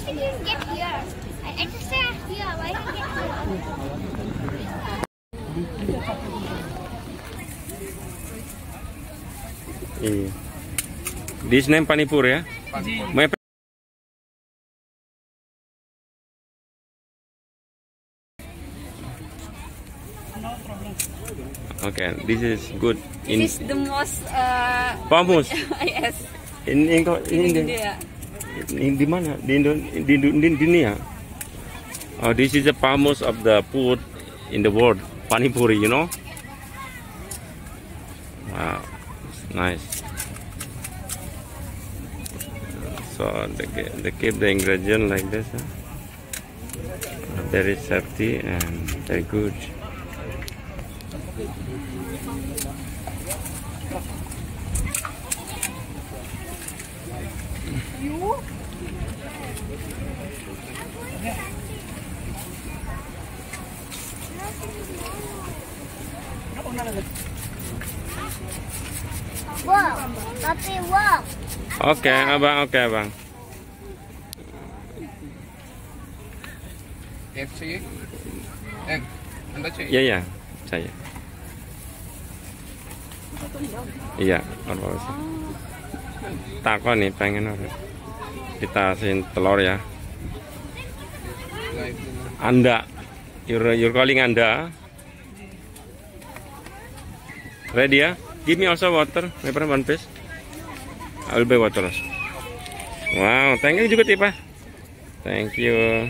just didn't get here. I, I just stay here. Why didn't get here? Iya. This name Panipur ya? My Okay, this is good. In This is the most uh, Pamus. yes In in in, in in, India. Di mana? Di Indo di, di, dunia. Oh, this is the famous of the food in the world. Panipuri, you know? Wow, it's nice. So they, they keep the ingredient like this. Huh? Very safety and very good. Oke, okay, abang, oke okay, abang. FC, eh. Iya, iya, saya. Iya, orang takon nih pengen orang kita asin telur ya. Anda. You're, your calling anda. Ready ya? Give me also water. My friend one piece. I'll be water wow thank you juga tipa. Thank you.